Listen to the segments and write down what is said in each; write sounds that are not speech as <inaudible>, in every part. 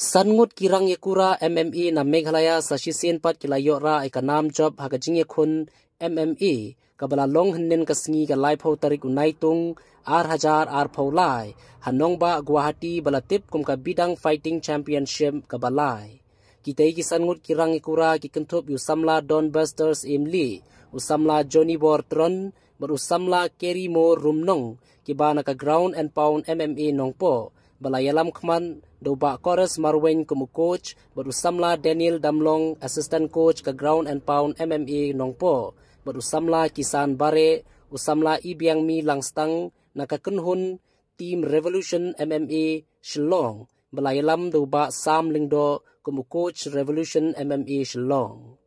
Sangut kirang yakura MME na Meghalaya sa sisien pat kilayo ra ikanam job hagajing yakun MME kabala long hnen kasngi ka lai phau tarik unai tung ar hajar ar phau lai. Hanong ba Guwahati balatip kum ka bidang fighting championship kabalai kitai ki sangut kirang yakura ki kentup yu samla don busters imli usamla johnny bortron ber usamla kerry mo rumnong ki bana ka ground and pound MMA nongpo balayalam khman do ba chorus marwen kumu coach baru samla daniel damlong assistant coach ka ground and pound mma nongpo baru samla kisan bare usamla ibyang mi langstang nakakunhun team revolution mma shillong balayalam do ba sam lingdo kumu coach revolution mma shillong.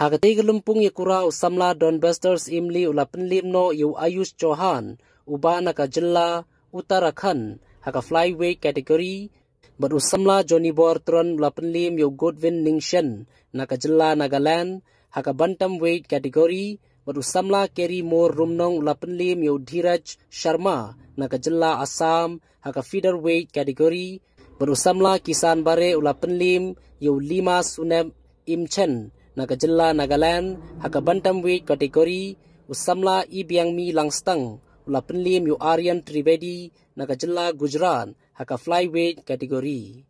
Hagatay galumpung yakura usamla Don Busters imli ulapan limno yu Ayush Chauhan uba nakajilla Uttarakhand haka flyweight category baru samla Johnny Bortron lapan lim yo Godwin Ningshen naka jilla Nagaland haka bantamweight category baru samla Kerry Moore Rumnong lapan lim yo Dhiraj Sharma naka jilla Assam. Haka featherweight category baru samla Kisan Bare ulapan lim yo Lima Sunem Imchen naka jilla Nagaland haka bantamweight category usamla Ibiang Mi Langstang ulapan lim yo Aryan Trivedi naga jela Gujarat. Haka flyweight kategori.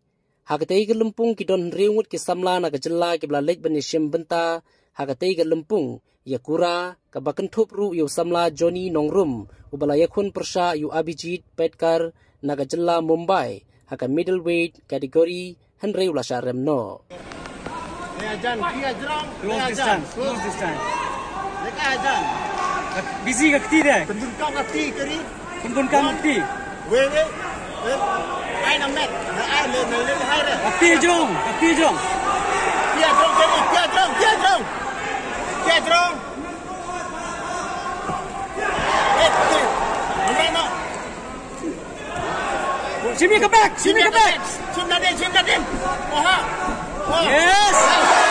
Haka tei ke lempung ki don riungut ki samla naga jela ki bla lej bani shim benta. Haka tei ke lempung ya kura ka bakan ru yu samla Johnny Nongrum. Ubala yakun persha yu Abhijit Petkar naga jela Mumbai. Haka middleweight kategori Henry Ulasha Remno. Close distance, close distance. Busy ka ketiga. Pendudukang ketiga kiri. Pendudukang ketiga. Wewe. Ai nam met. Ai le le le hai le. Ketiga jong. Ketiga jong. Ketiga jong. Ketiga jong. Ketiga jong. Ketiga jong. Jimmy, come back! Jimmy, come back! Jimmy, come back! Yes!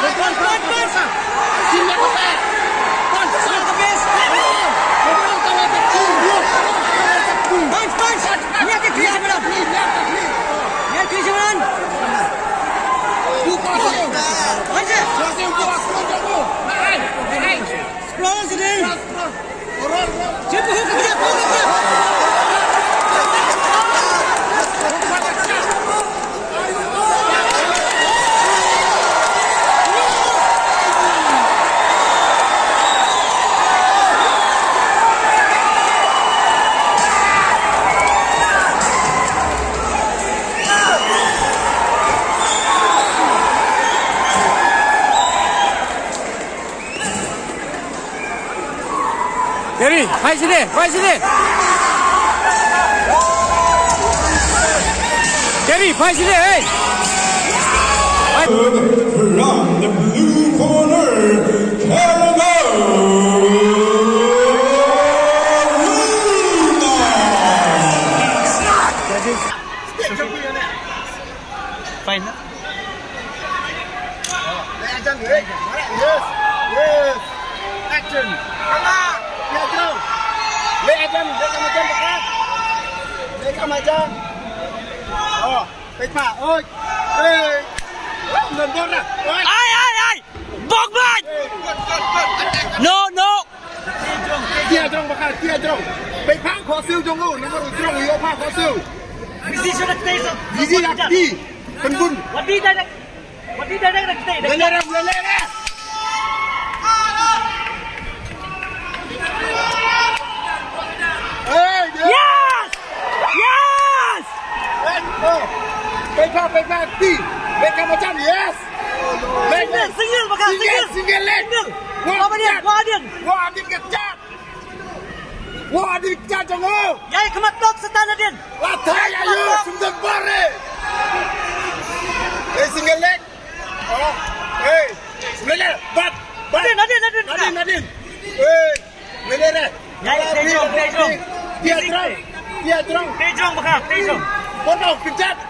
Punt, punt, punt! Zien we het uit! Punt, punt, punt! Punt, punt! Merk ik kiezen maar aan! Merk kiezen maar aan! Hanze! Hanze! Splozen in! Super hoeken! 快起立，快起立！给你，快起立！哎，哎。Pepa pepa ti, pepa macam yes. Single, single single, single. single leg. Single. Wah, Wah, dia, wah kecat. Wah, dia kecat jongo. Yai kemat tok setan dia. Wah, tay ayo, sumber bare. Eh, single leg. Oh, hey, single leg. Bat, bat. Nadin, nadin, nadin. Nadin, nadin. Hey, menere. Ya, tejong, tejong. Dia terang, dia terang. Tejong bakal, tejong. Potong, kecat.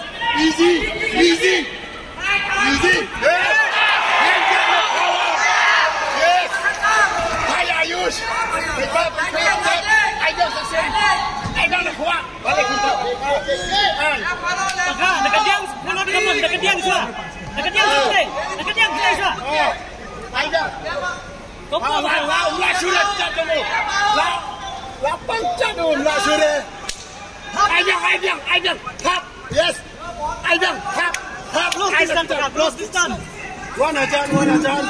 Easy. Easy. Easy. Yes, Ayush. Ayush. Balik dekat dekat mana? Dekat. Dekat. Dekat. Oh. Kau Ah, lah, lah, lah, kamu. Lah, lah, lah, ayang. Tap. Yes. Aidan, help, help, close Aidan, this time, close this. One Aidan, one Aidan.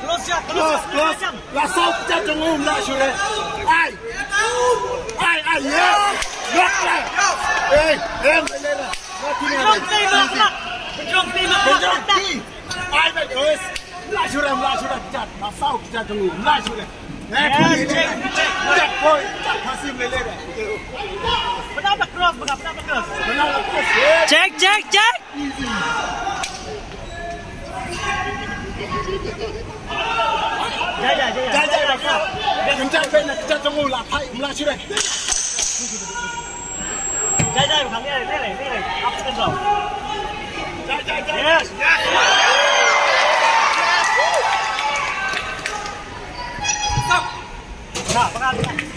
Close, close, close. close. La sauve tête de l'homme, là, je l'ai. Aïe, aïe, aïe, yes. Block there. Hey, hey, Melena. Block there, block, block. Block there, block, block, block. Aidan, yes. Là, je l'ai, là, je l'ai, tête. La sauve tête de l'homme, là, je l'ai. Penapa cross. Check, check, check. पकड़ा पकड़ा देना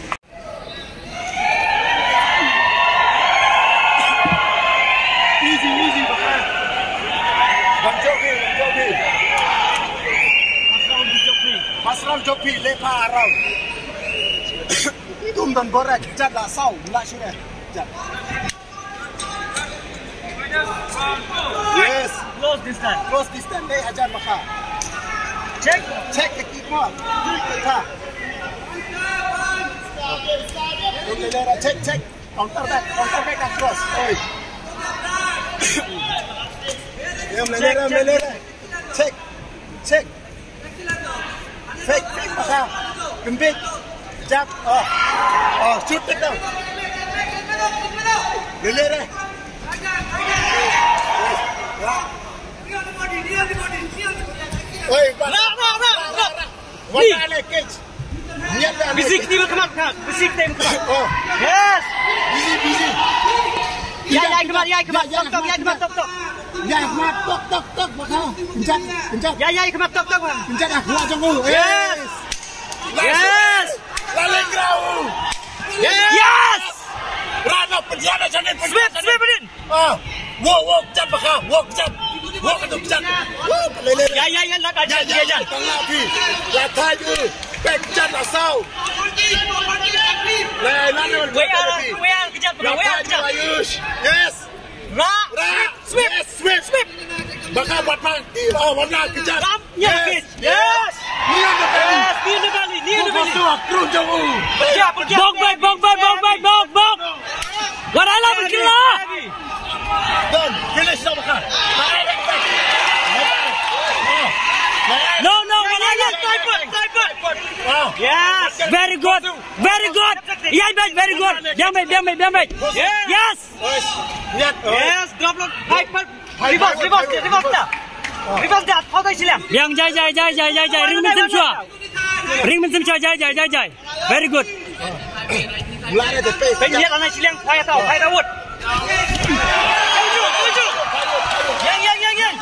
Pasram Jopi, lepa around. Dum dan borek, jad la sau, la shure. Jad. Yes. Close this time. Close this time. Lay hajar maka. Check. Check the kick ball. Kick the check, check. Counter back, counter back and cross. Oi. Check. lelera. Check, check. Fake, fake baka. Gembik. Jab. Oh. Oh, shoot take down. Lelera. Oi, bak. Rak, rak, rak, rak. Wala ale Bisik ni berkemak, Bakar. Bisik ni berkemak. Oh, Yes. busy, busy. Ya, ya, kemak, ya, kemak. Tok, tok, ya, kemak, tok, tok. Ya, mat tok tok tok. Kencang, kencang. Ya, ya, kemak, tok, tok, Bakar. Kencang dah kuat jangu. Yes. Yes. Lale Laat nou, ja, dat is niet. Zwip, zwip erin. Ah, wow, wow, jump, ga, walk, jump. Wow, kan ook jump. Wow, ja, ja, ja, laat dat, ja, ja, ja. Dan laat u, laat hij u, pek, jump, asau. Nee, laat hem, we are, we are, jump, we are, jump. Yes. Ra, ra, swip, swip. Baka buat man. Oh, wala kejap. Yes. Yes. Ni anda beli. Yes, ni anda beli. Ni anda beli. Bukan kerun jauh. Berjaya, berjaya. Bok, bok, bok, bok, bok, bok, bok, bok. Warala berkira. Don, finish now, Baka. No, no, Warala. Type it, type it. Wow. Yes. Very good. Very good. Yeah, mate, very good. Yeah, mate, yeah, mate, yeah, mate. Yes. Yes. Yes. Drop lock. Type it. Reverse, reverse, dia, reverse dah. Reverse dah. Kau tak silap. Biang jai, jai, jai, jai, jai, jai. Ring mentem chua. Ring mentem chua, jai, jai, jai, jai. Very good. Mulai ada pay. Penjiat anak silang. Payah tahu, payah tahu. Tuju, tuju. Yang, yang, yang, yang.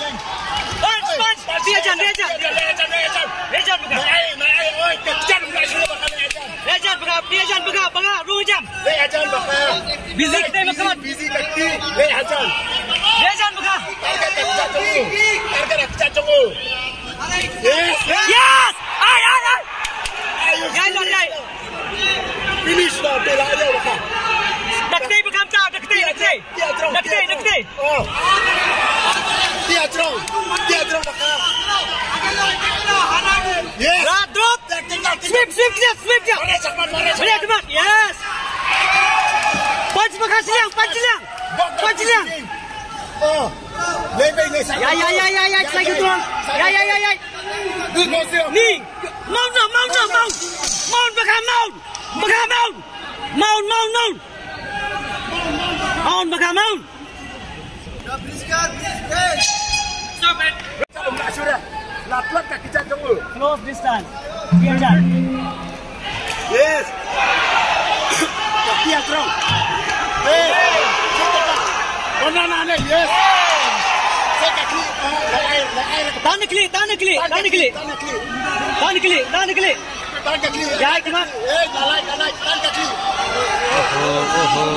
Punch, punch. Dia ajar, dia ajar. Dia ajar bukan. Naik, naik. Oi, kejar mulai sudah baka naik ajar. Dia ajar bukan. Dia ajar bukan. Bukan. Dua jam. Naik ajar baka. Busy kita makan. Busy lagi. Naik ajar. Dia ajar bukan. Chongo. Carga na picha Chongo. Yes. Yes. Ay, ay, ay. Yes, all right. Finish now, Bela. Ayaw ka. Nakte, bagam dat Nakte, nakte. dat nakte. dat Tia Chong. Tia Chong baka. Yes. Ra, drop. Sweep, sweep, yes, sweep, yes. Mare, chakman, mare, chakman. Mare, chakman, yes. Punch, baka silang, Oh. Lebih ni saya. Ya, ya, ya, ya, ya. Saya ketua. Ya, ya, ya, ya. Good. Ni. Mount no, mount no, mount. Mount become mount. Become mount. Mount, mount, mount. Mount become mount. Stop it. Kalau nak sudah. Lakukan kaki jantung lu. Close distance. Biar jalan. Yes. Kaki yang terang. Oh, no, no, no. Yes. தான் நிக்கலி தான் நிக்கலி தான் நிக்கலி தான் நிக்கலி தான் நிக்கலி யார் கிமா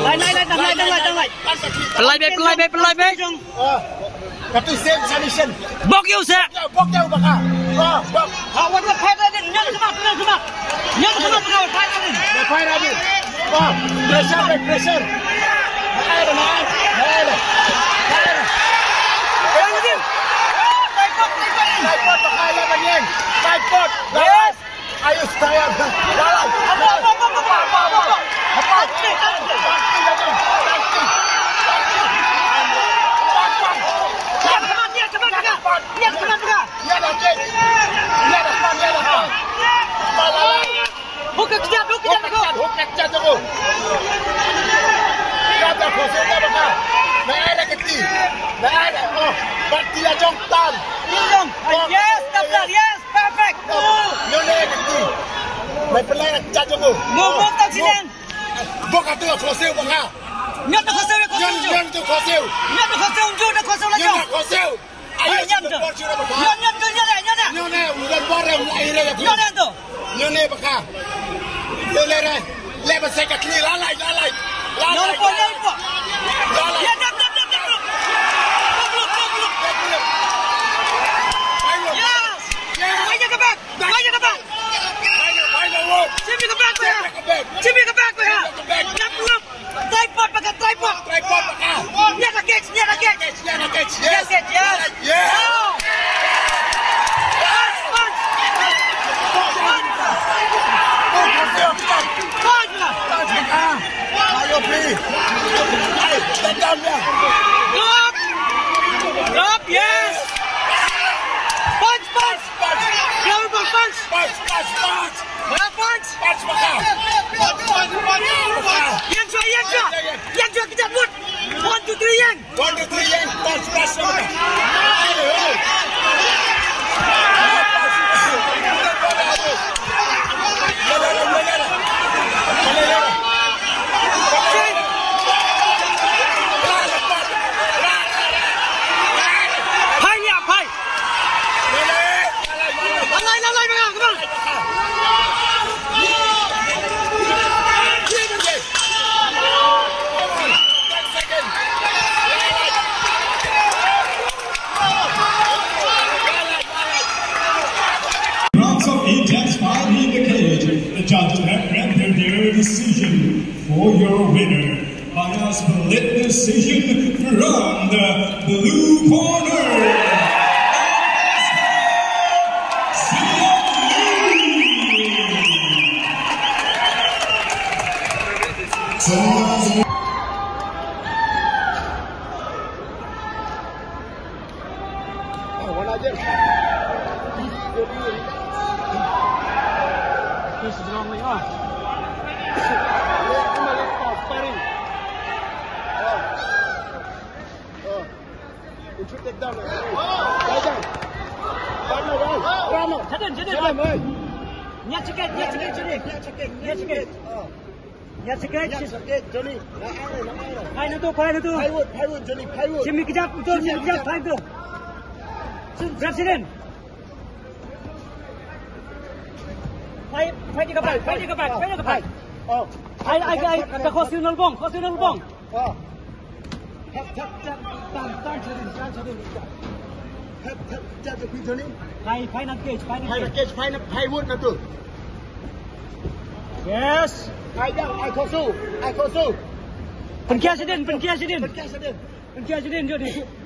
লাই লাই লাই লাই লাই লাই লাই pelai be pelai be pelai be tapi same solution bok you sir. Bok you baka bok ha what the pet that nyam kama kama kama nyam kama kama pet that the pet that pressure pressure hai hai hai Tripod bakal yang bagian. Tripod. Yes. Ayo saya. Jalan. Apa, apa, apa, apa, apa, apa, apa. Apa? Kaki, kaki. Kaki lagi. Kaki. Kaki. Nyat kemak, nyat kemak, pegawai. Nyat kemak, pegawai. Ni ada kek. Ni ada pan, ni ada pan. Malah. Buka kejap, buka kejap, aku. Huk kacau tu. Kata kosong dah bakal. Nada que ti. Nada. Oh, partida jong tan. Jong. Yes, kaplar. Yes, perfect. No, no nada que ti. May pelea na chacho mo. No, no tak silang. Boca tu a Joseu boca. Nhớ nó khó sâu nó khó sâu Nhớ nó khó sâu Nhớ nó khó sâu Nhớ nó khó sâu Nhớ nó khó sâu Ai nhớ nó Nhớ nhớ nhớ nhớ này nhớ này Nhớ này Nhớ bỏ ra Nhớ này Nhớ này đâu Nhớ này baka Nhớ này này Lê bà xe cắt lì lá lại lá lại Lá lại Nhớ bỏ nhớ bỏ Chibi, ka back pa ka! Nakulap! Tripod pa ka, tripod! Tripod pa ka! Niya ka catch, niya ka catch! Niya ka catch, yes! Niya ka catch, yes! Yes! Drop! Drop, yes! Punch, punch! Punch, punch! Punch, punch, punch! Punch, punch! Punch, punch! Yang jua, yang jua. Yang jua kejap mut. One, two, three, yang. Pai Adem. This is only us. Let him let us party. Oh. Oh. You should take down. Oh. Down. Down. Down. Down. Çetin, çetin. Çetin, hey. Niye çıkıyor? Niye çıkıyor? Niye çıkıyor? Niye çıkıyor? Ya çıkıyor. Ya çıkıyor. Johnny. Aynı dur, aynı dur. Hayvut, hayvut Johnny, hayvut. Şimdi gidecek, dur, şimdi gidecek, hayvut. President. Fight, fight back, fight ka back, fight ka back. Oh. Ay, ay, ay, the Jose Nolbong, Jose Nolbong. Oh. Help, help, stand, stand, stand, stand. Help, help, help, help, help, Find, find a cage, find cage. Find a cage, find. Yes. I down, I kosu, I kosu. Penkias din, penkias din. Penkias din. Penkias din, Jody. <laughs>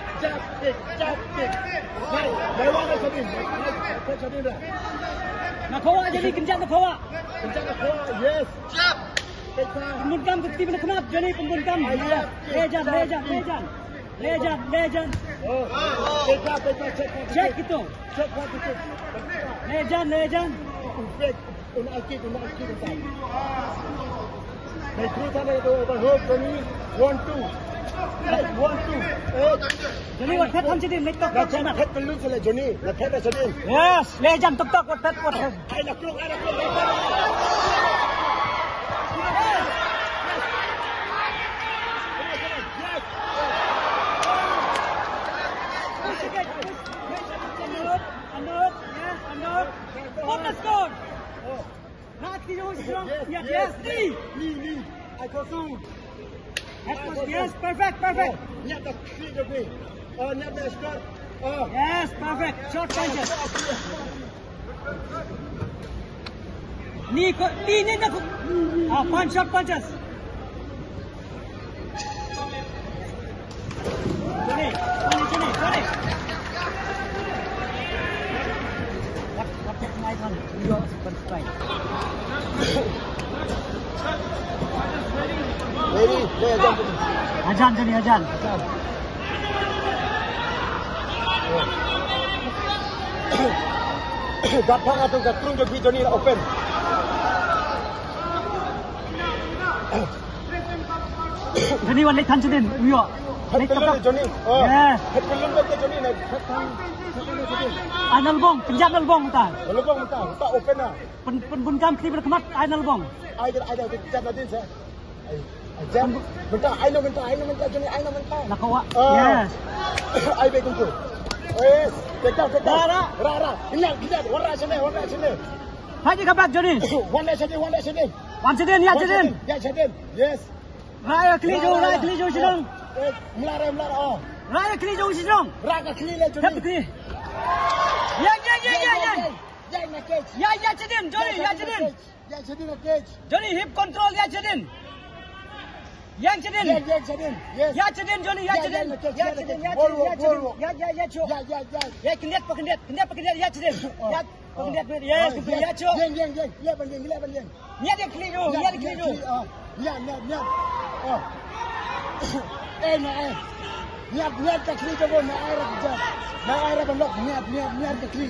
चाप के चाप के दरवा का सभी अच्छा सभी रे नखोवा जल्दी किंचा नखोवा किंचा नखोवा यस चाप मुनकाम कुत्ती में नखना जल्दी मुनकाम ले जा ले जा ले जा ले जा ले जा देखा देखा चेक चेक कितो चेक कितो ले जा ले जा उनकी उनकी बताओ They threw that over hook for me. One, two. Johnny, what happened to him? Let's talk about him. Let's Johnny. Let's have a Johnny. Yes, let's jump talk what happened. What happened? I look, I look. Not the ocean. Yes, yes, yes. Knee, knee. I presume. Perfect. Yes, perfect, perfect. Oh, net als 3. Oh. Oh. Yes, perfect. Short punches. Knee, knee, knee, knee. Punch, short punches. What, what is my one? You are super fine. Ajan jadi Ajan. Datang atau tak turun ke video open. <coughs> Johnny wan lekhan sini, Uyo. Lekhan sini, Johnny. Yeah. Lekhan sini, Johnny. Lekhan sini. Anak ah, lembong, kerja anak lembong, tak? Lembong, tak. Tak open lah pun pun pun kam kripa kemat ai nal bong ai ai ai chat la din sa ai jam menta ai no menta ai no menta jeni ai no menta la ko wa yes ai be kum ko yes tekta tekta ra ra ra inna kita ora chene ora chene ha ji kabak joni. One chene one chene one chene ya chene ya chene yes. Ra ya kli jo ra kli jo shidon mla ra mla Raya ra ya kli jo shidon Raya ka kli? Le joni ya ya. Ya ya ya. Gelme geç. Ya geçedin Johnny geçedin. Geçedin geç. Johnny hip control geçedin. Geçedin. Geçedin. Geçedin Johnny geçedin. Geçedin. Gol gol gol. Ya ya ya çok. Ya ya ya. Ya kindet bakın net. Kindet bakın net geçedin. Ya bakın net. Ya bakın ya çok. Gel gel gel. Ya bakın gel bakın gel. Ya de kliyo. Ya de kliyo. Ya ya ya. Oh. <coughs> Ey ne ey. Niap niap takli de bu ne arab jaz. Ne arab lok niap niap niap takli.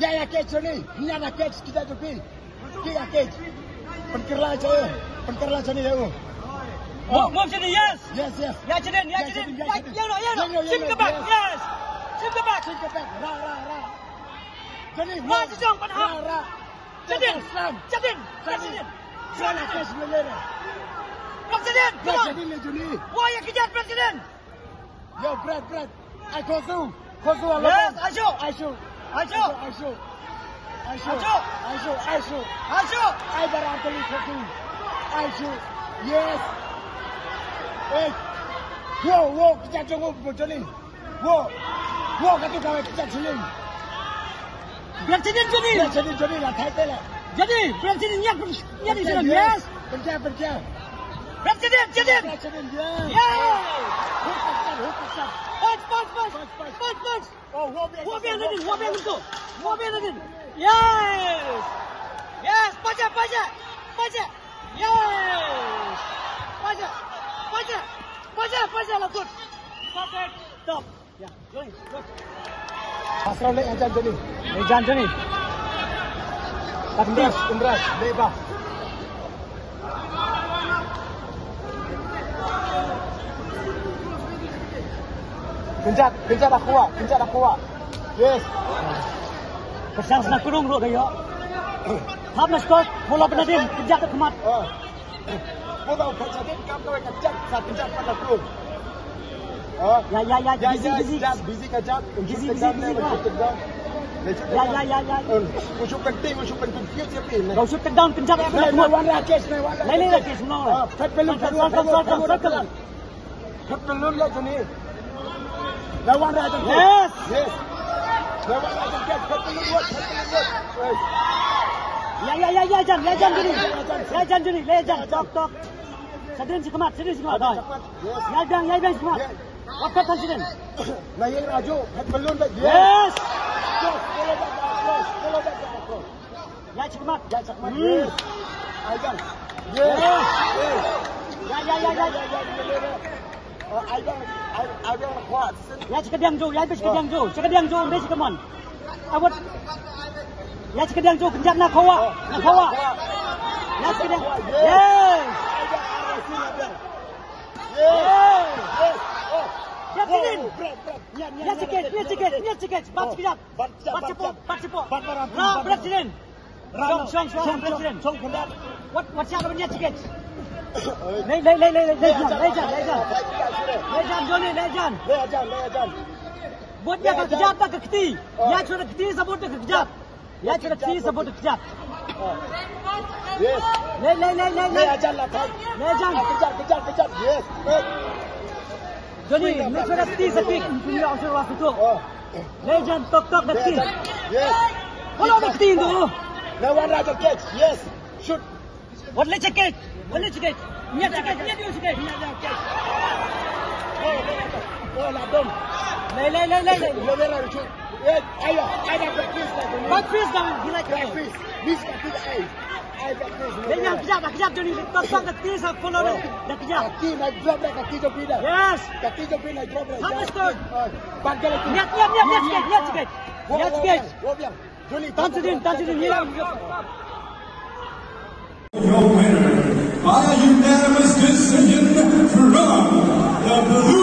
Ya, ya, ze niet. Niet aan herkent kita tu op Kita Kijk herkent. Een kerlaatje, hè. Een kerlaatje yes. Yes, yes. Ya sini, ya sini. Ya no, ya no. Sim the back, yes. Sim ke back. Sim ke back. Ra, ra, ra. Sini, maju ma. Ma, je zong. Ra, ra. Jadin, jadin, jadin. Je niet. sini niet. Presiden, come on! Yo, Brad, Brad, I call you. Yes, I show. I show. Ashok! Ashok! Ashok! Ashok! Ashok! Ashok! I Baratali Khatum! Ashok! Yes! Hey! Whoa! Whoa! Kita chongo botolin! Whoa! Whoa! Katu kawe kita chulin! Berchidin jadi! Berchidin jadi lah! Thai tela! Jadi! Berchidin nyak! Nyak di sini! Yes! Berkya! Berkya! Grab Jadim, Jadim! Yeah! Punch, punch, punch! Punch, punch! Huwa oh, behind it, huwa behind it go! Huwa behind it! Yes! Yes! Pacha, pacha! Pacha! Yes! Pacha! Pacha! Pacha, pacha! Good! Perfect! Stop! Yeah, go, good! Pasrale, Ejan eh, Jani. Ejan eh, Jani. Takdish, Imras, Beba. Leba. Kenjat, kenjat dah kuat, kenjat dah kuat. Yes. Kesan senang kurung ruk dah ya. Ham nak skor, bola Nadine, kejap tak kemat. Ah. Bola kenjat ni kam kau kenjat, satu kenjat pada kurung. Ah. Ya, ya, ya, Ya, busy, ya, busy. ya, busy kenjat. Busy, busy, busy, Pak. Ya, ya, ya, ya. Musuh penting, musuh penting. Dia pin. Kau shoot take down, kejap tak Naik kemat. wan rakesh, naik wan rakesh. Lain lain lagi semua Ah, lah. Fat balloon, fat Circle, fat circle, balloon, circle. Fat No one right and Yes! Yes. No one right and get. Cut the wood. Cut the wood. Right. Ya ya ya ya can, ya can diri. Ya can diri, ya can. Tok tok. Sadrin çıkmaz, sadrin çıkmaz. Yes. Ya can, ya can çıkmaz. Yes. After sadrin. Nahin Raju, head balloon back. Yes. yes. Cross, follow that down, cross, follow that down, cross. Ya çıkmaz. Ya çıkmaz. Hmm. Yes. Aycan. Yes. yes. yes. Ya ya ya ya. ya, ya, ya, ya. Ya, ya. Ya, nak kawa. Nak kawa. Ya. Yes. Yes. Oh. Ya, sedin. Berat, berat. Niat, niat, Ya, ya, ya, Ra. Chong. What, what punya sikit? नहीं नहीं नहीं नहीं नहीं जान नहीं जान नहीं जान नहीं जान जोनी नहीं जान नहीं जान नहीं जान बोट का खजाब का खती या छोड़ खती सपोर्ट का खजाब या छोड़ खती सपोर्ट का खजाब यस नहीं नहीं नहीं नहीं नहीं जान ला था नहीं जान खजाब खजाब खजाब यस जोनी मैं छोड़ खती सपोर्ट दुनिया और वास्ते तो नहीं जान टॉक टॉक खती यस फॉलो खती दो नहीं one right catch yes shoot what let's catch Wala ci gate. Nya ci gate, nya dio ci gate. Nya dio gate. Oh, la dom. Lay lay lay lay lay. Yo vera chu. Eh, ayo, ayo ka kiss da. Ba kiss da, gila ka kiss. Bis ka kiss ay. Venga, Kjab, Kjab, Johnny, pas pas de tis a color de Kjab. Aquí, la drop de Castillo Pina. Yes. Castillo Pina, drop de. How much good? Bangala. Nyat, nyat, nyat, nyat, nyat, nyat, nyat. Nyat, nyat. Johnny, dance it in, dance it in. Yeah. No winner. by a unanimous decision from the blue.